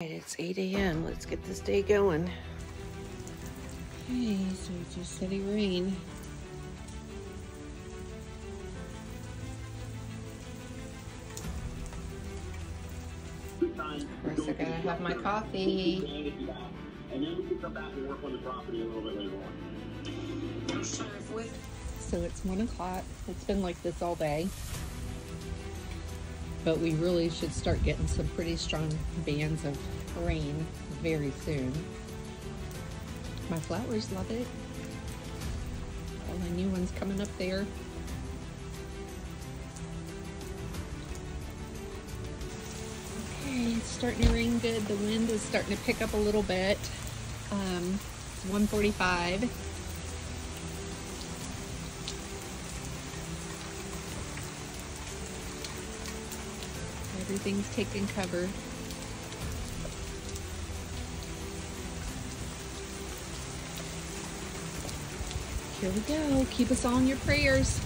It's 8 a.m. Let's get this day going. Okay, so it's just steady rain. First, I gotta have my coffee. And then we can come back and work on the property a little bit later on. So it's one o'clock. It's been like this all day. But we really should start getting some pretty strong bands of rain very soon. My flowers love it. All the new ones coming up there. Okay, it's starting to rain good. The wind is starting to pick up a little bit. Um, it's 145. Everything's taken cover. Here we go. Keep us all in your prayers.